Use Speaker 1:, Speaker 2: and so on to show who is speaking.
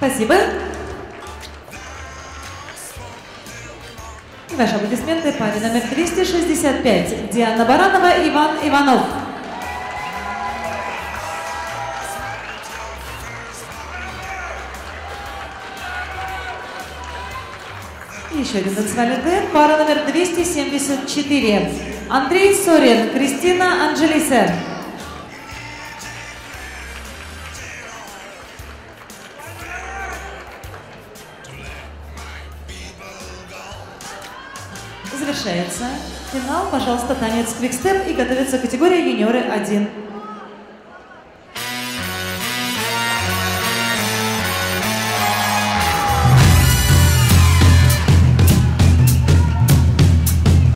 Speaker 1: Спасибо. И ваши аплодисменты паре номер 265. Диана Баранова, Иван Иванов. Еще один танцевальный дуэт. Пара номер 274. Андрей Сорин, Кристина Анджелисе. Завершается финал. Пожалуйста, танец квикстеп и готовится категория юниоры 1.